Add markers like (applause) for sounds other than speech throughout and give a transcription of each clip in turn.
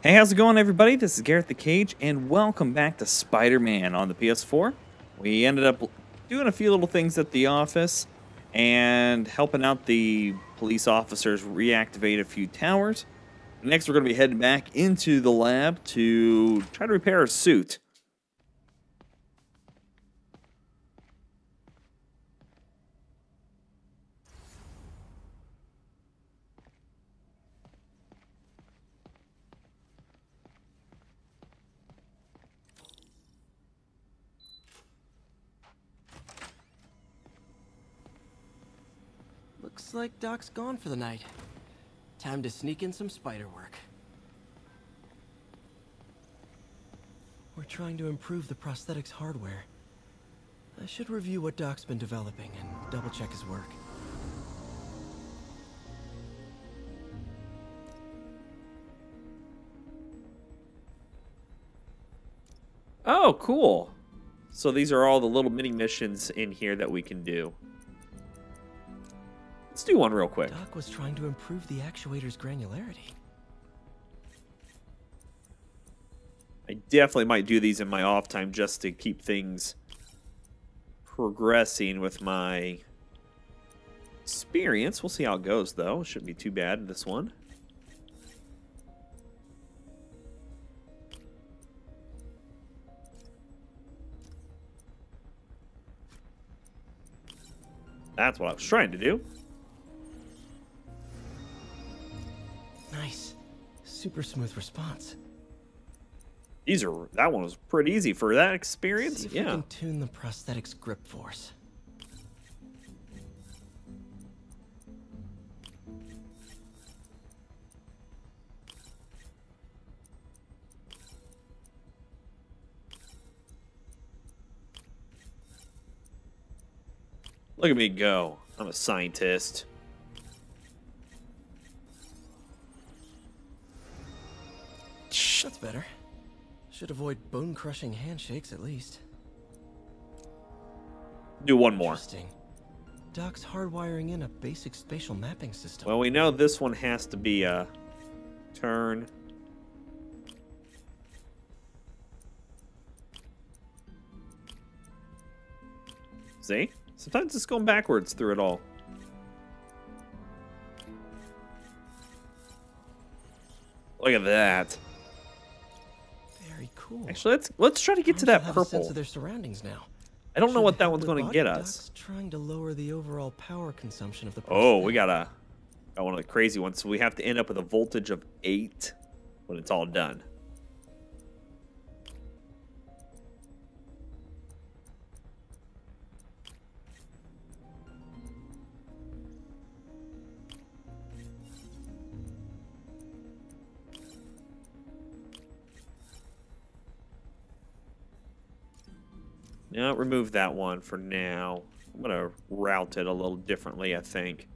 Hey, how's it going, everybody? This is Garrett the Cage, and welcome back to Spider Man on the PS4. We ended up doing a few little things at the office and helping out the police officers reactivate a few towers. Next, we're going to be heading back into the lab to try to repair a suit. Looks like Doc's gone for the night. Time to sneak in some spider work. We're trying to improve the prosthetics hardware. I should review what Doc's been developing and double check his work. Oh, cool. So these are all the little mini missions in here that we can do. Do one real quick. Doc was trying to improve the actuator's granularity. I definitely might do these in my off time just to keep things progressing with my experience. We'll see how it goes, though. Shouldn't be too bad in this one. That's what I was trying to do. Super smooth response. These are that one was pretty easy for that experience. See if yeah. we can tune the prosthetics grip force. Look at me go. I'm a scientist. Better. Should avoid bone-crushing handshakes at least. Do one more. Interesting. Doc's hardwiring in a basic spatial mapping system. Well, we know this one has to be a turn. See? Sometimes it's going backwards through it all. Look at that. Cool. Actually, let's let's try to get to that have sense purple. of their surroundings now. I don't know what that one's going to get us. Trying to lower the overall power consumption of the. Oh, we got a got one of the crazy ones. So we have to end up with a voltage of eight when it's all done. No, remove that one for now. I'm gonna route it a little differently, I think.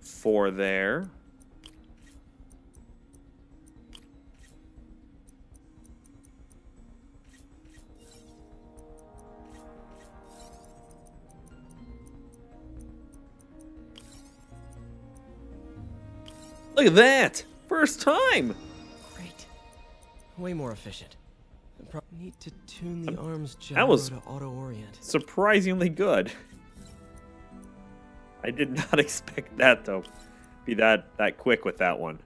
Four there. Look at that! First time! Great. Way more efficient. Pro- need to tune the arms that was- to auto orient. Surprisingly good. I did not (laughs) expect that to be that that quick with that one.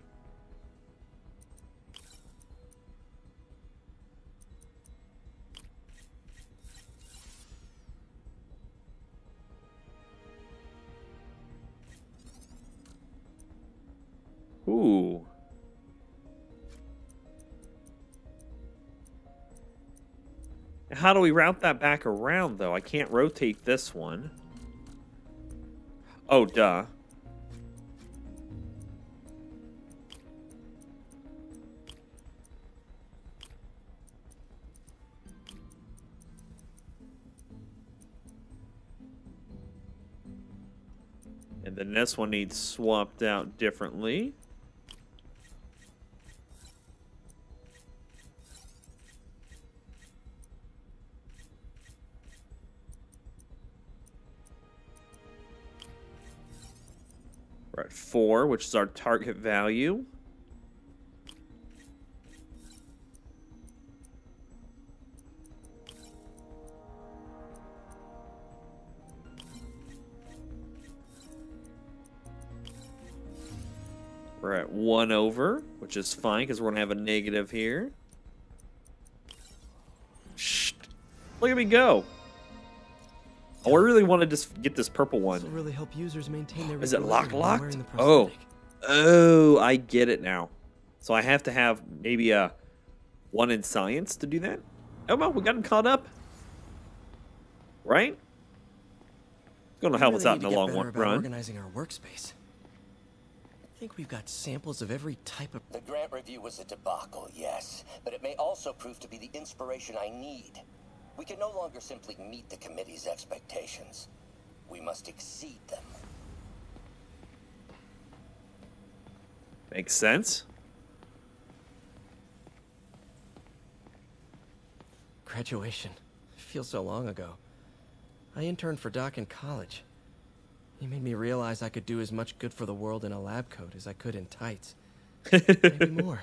How do we route that back around, though? I can't rotate this one. Oh, duh. And then this one needs swapped out differently. Four, which is our target value. We're at one over, which is fine because we're going to have a negative here. Shh. Look at me go. Oh, I really want to just get this purple one. This will really help users maintain their Is it lock locked? Oh. Oh, I get it now. So I have to have maybe a one in science to do that? Oh, well, we got him caught up. Right? It's going to We help really us out in to the long better about run. Organizing our workspace. I think we've got samples of every type of. The grant review was a debacle, yes, but it may also prove to be the inspiration I need. We can no longer simply meet the committee's expectations. We must exceed them. Makes sense. Graduation. Feels so long ago. I interned for Doc in college. He made me realize I could do as much good for the world in a lab coat as I could in tights. (laughs) Maybe more.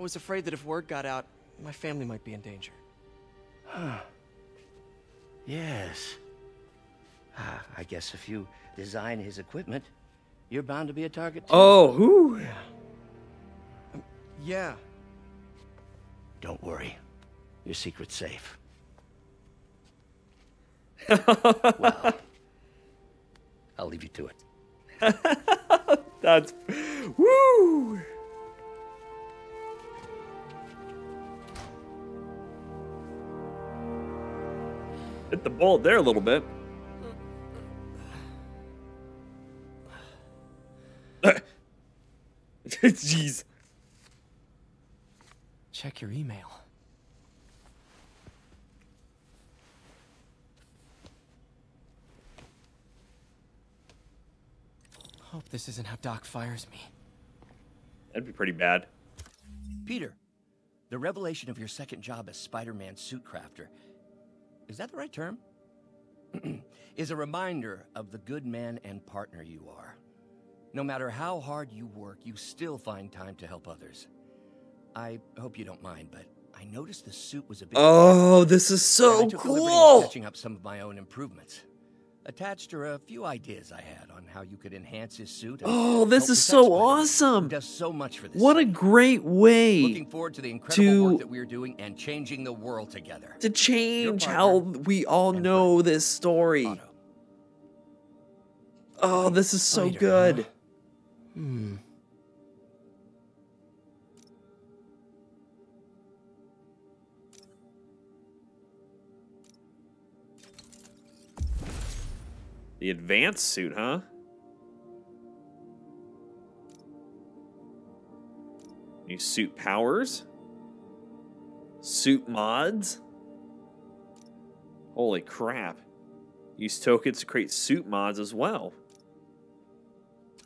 was afraid that if word got out, my family might be in danger. Huh. Yes. Ah, I guess if you design his equipment, you're bound to be a target too. Oh, who? Yeah. Don't worry. Your secret's safe. (laughs) well, I'll leave you to it. (laughs) That's. Woo! Hit the bullet there a little bit. (laughs) Jeez. Check your email. Hope this isn't how Doc fires me. That'd be pretty bad. Peter, the revelation of your second job as Spider Man suit crafter is that the right term? (clears throat) is a reminder of the good man and partner you are. No matter how hard you work, you still find time to help others. I hope you don't mind, but I noticed the suit was a bit. Oh, this is so I took the liberty of cool. sketching up some of my own improvements. Attached are a few ideas I had on how you could enhance his suit. Oh, this is so awesome. Does so much for this. What a great way Looking forward to the incredible to- work that we're doing and changing the world together. to change how we all know friend, this story. Otto. Oh, this is so Spider, good. huh? Hmm. The advanced suit, huh? New suit powers. Suit mods. Holy crap. Use tokens to create suit mods as well.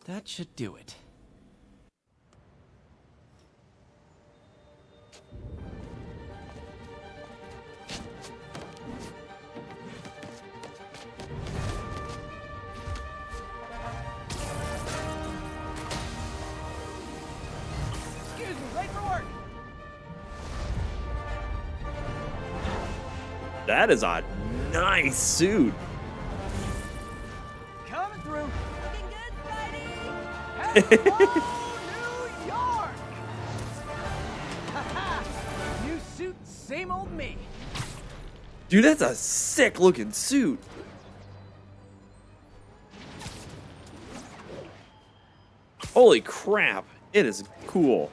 That should do it. That is a nice suit. Coming through. Looking good, Spidey! Hello, New York. (laughs) New suit, same old me. Dude, that's a sick looking suit. Holy crap. It is cool.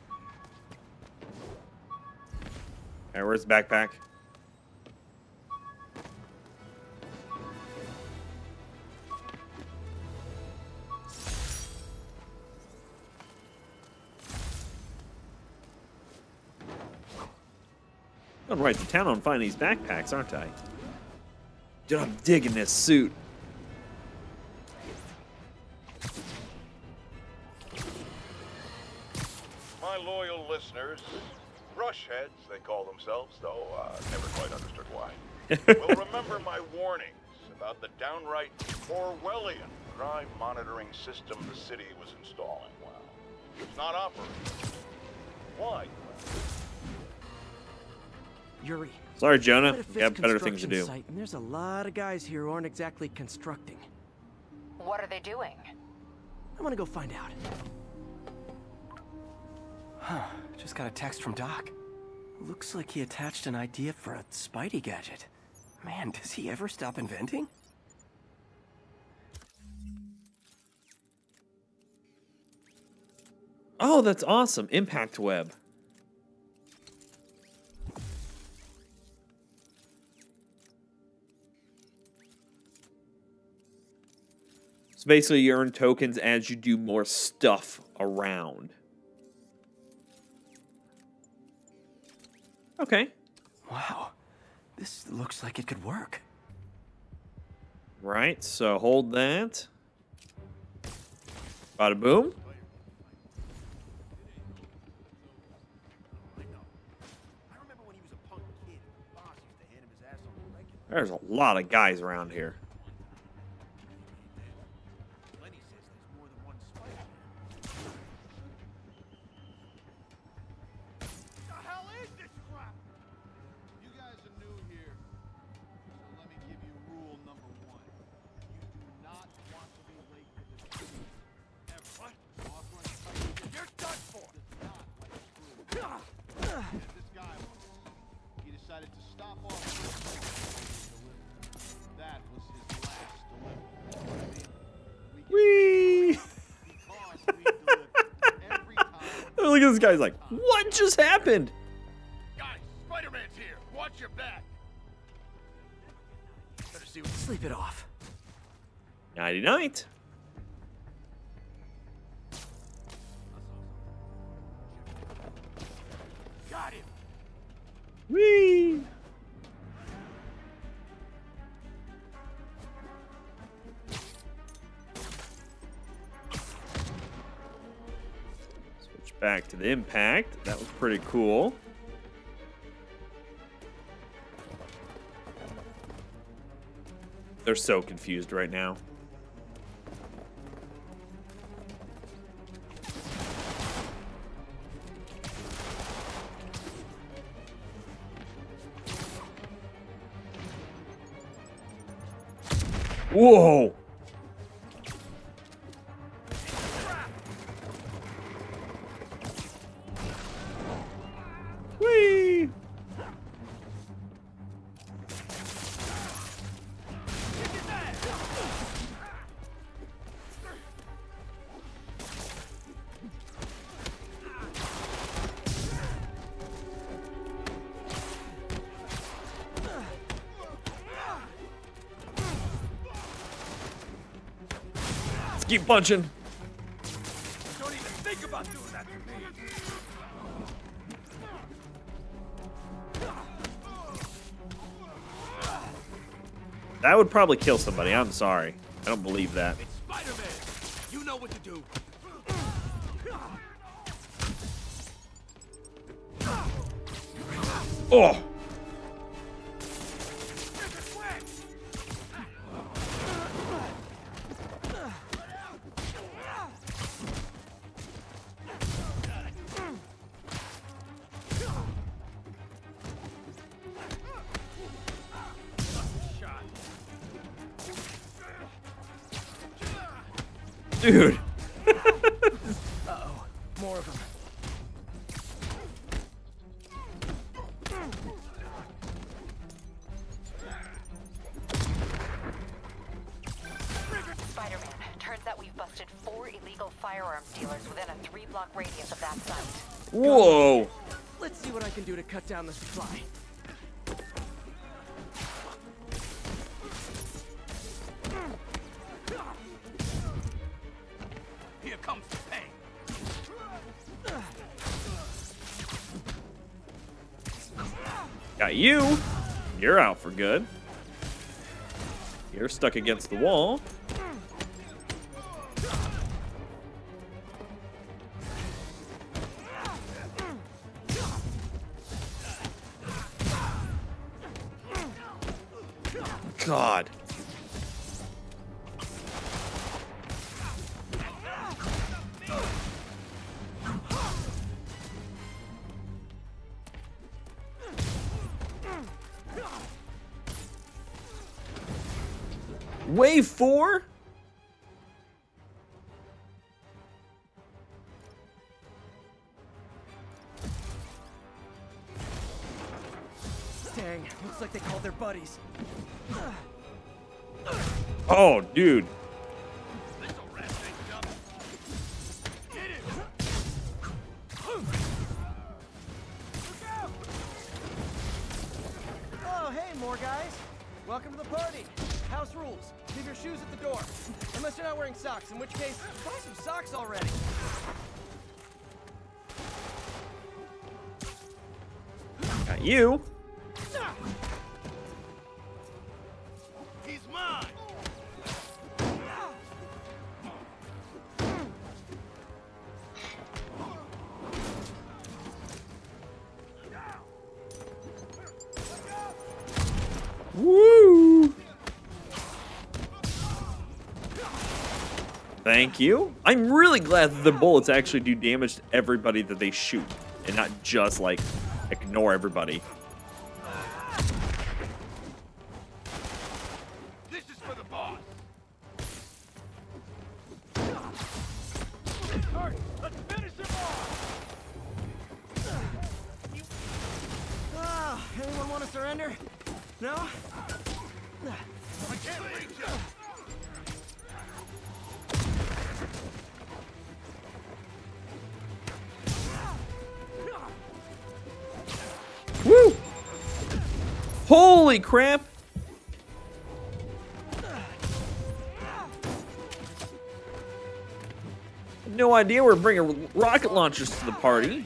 Alright, where's the backpack? I'm right to town on finding these backpacks, aren't I? Dude, I'm digging this suit. My loyal listeners, brushheads they call themselves, though uh, never quite understood why, (laughs) will remember my warnings about the downright Orwellian crime monitoring system the city was installing. Well, it's not operating. Why? Yuri. Sorry, Jonah. at have better things to construction do. Site, and there's a lot of guys here who aren't exactly constructing. What are they doing? I'm gonna go find out. Huh. Just got a text from Doc. Looks like he attached an idea for a Spidey gadget. Man, does he ever stop inventing? Oh, that's awesome. Impact Web. So basically, you earn tokens as you do more stuff around. Okay. Wow. This looks like it could work. Right, so hold that. Bada boom. There's a lot of guys around here. Stop off at this place to deliver. That was his last delivery. I mean, we Whee! get because we deliver every time. (laughs) Look at this guy's like, what just happened? Guys, Spider-Man's here. Watch your back. Better see what Sleep it off. Nighty night. got him. Whee! The impact. That was pretty cool. They're so confused right now. Whoa! Keep punching. Don't even think about doing that to me. That would probably kill somebody. I'm sorry. I don't believe that. It's Spider-Man. You know what to do. Oh! Can do to cut down the supply. Here comes the pain. Got you. You're out for good. You're stuck against the wall. Wave four? Dang, looks like they called their buddies. Oh, dude. Thank you. I'm really glad that the bullets actually do damage to everybody that they shoot, and not just like ignore everybody. Holy crap! No idea we're bringing rocket launchers to the party.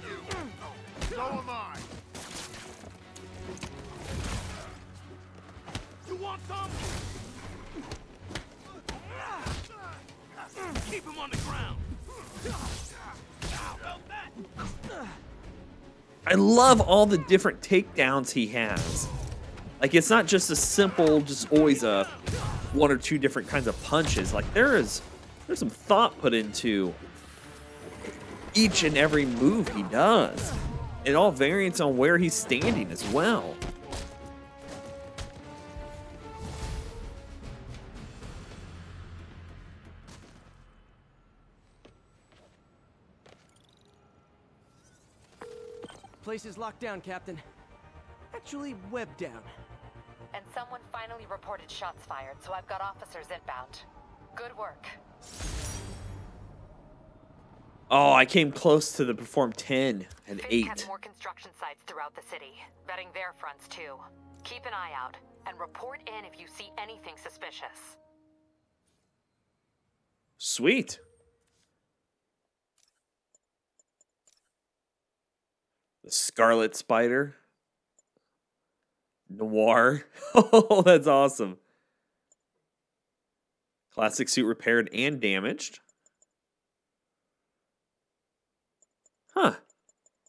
I love all the different takedowns he has. Like it's not just a simple, just always a one or two different kinds of punches. Like there is there's some thought put into each and every move he does. It all variants on where he's standing as well. Place is locked down, Captain. Actually, webbed down. And someone finally reported shots fired, so I've got officers inbound. Good work. Oh, I came close to the perform 10 and Fisk 8. has more construction sites throughout the city, vetting their fronts too. Keep an eye out, and report in if you see anything suspicious. Sweet. The Scarlet Spider. Noir. Oh, (laughs) that's awesome. Classic suit repaired and damaged. Huh.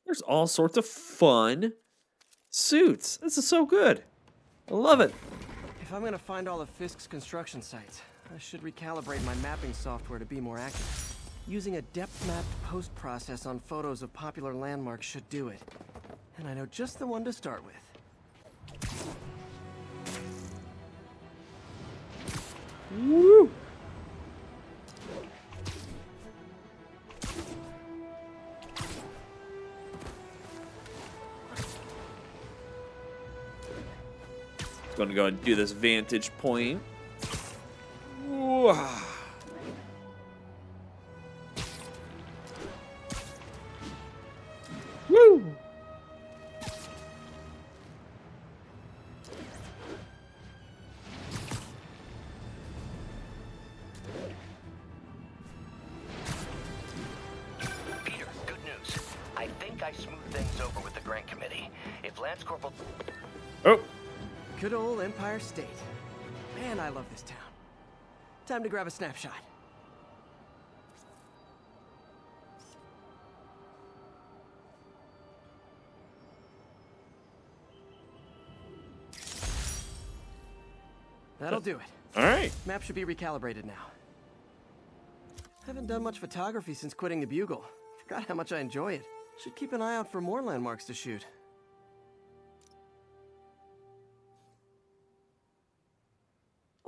There's all sorts of fun suits. This is so good. I love it. If I'm gonna find all of Fisk's construction sites, I should recalibrate my mapping software to be more accurate. Using a depth-mapped post-process on photos of popular landmarks should do it. And I know just the one to start with. Woo! Gonna go and do this vantage point. Time to grab a snapshot. That'll do it. all right. Map should be recalibrated now. Haven't done much photography since quitting the Bugle. Forgot how much I enjoy it. Should keep an eye out for more landmarks to shoot.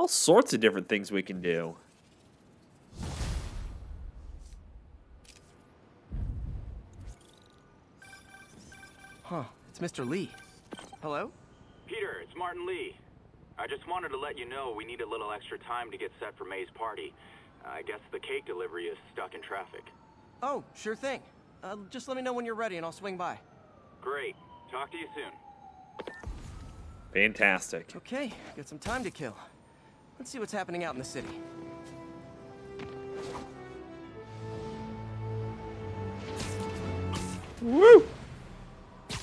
All sorts of different things we can do. Huh, it's Mr. Lee. Hello? Peter, it's Martin Lee. I just wanted to let you know we need a little extra time to get set for May's party. I guess the cake delivery is stuck in traffic. Oh, sure thing. Uh, just let me know when you're ready and I'll swing by. Great. Talk to you soon. Fantastic. Okay, got some time to kill. Let's see what's happening out in the city. Woo! I'm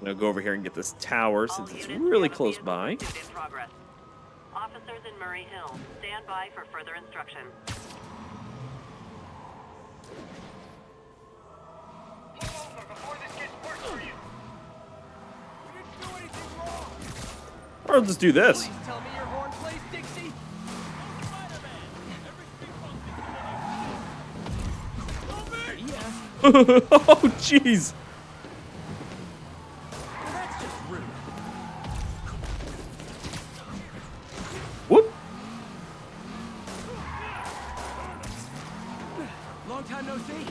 gonna go over here and get this tower since it's really close by. Officers in Murray Hill, stand by for further instruction. Or I'll just do this. (laughs) oh, jeez. That's just rude. Whoop. Long time no see.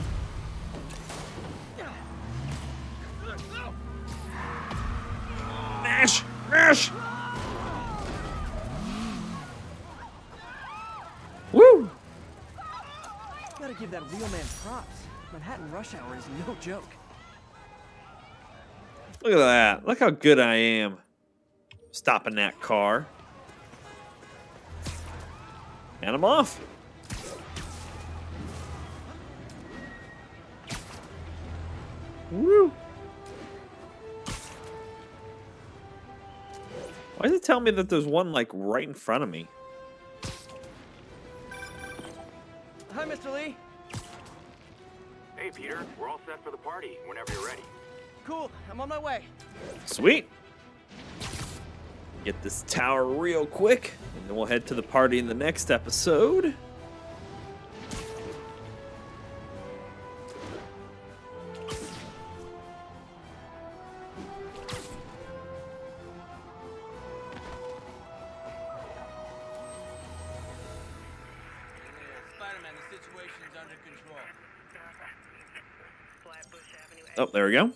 Mash! Mash! Woo! Gotta give that real man props. Manhattan rush hour is no joke. Look at that. Look how good I am. Stopping that car. And I'm off. Woo! Why does it tell me that there's one like right in front of me? Hi, Mr. Lee. Hey, Peter, we're all set for the party whenever you're ready. Cool, I'm on my way. Sweet. Get this tower real quick, and then we'll head to the party in the next episode. There we go.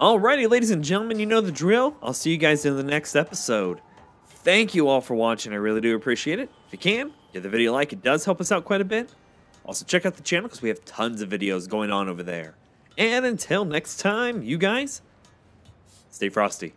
Alrighty, ladies and gentlemen, you know the drill. I'll see you guys in the next episode. Thank you all for watching. I really do appreciate it. If you can, give the video a like. It does help us out quite a bit. Also, check out the channel because we have tons of videos going on over there. And until next time, you guys, stay frosty.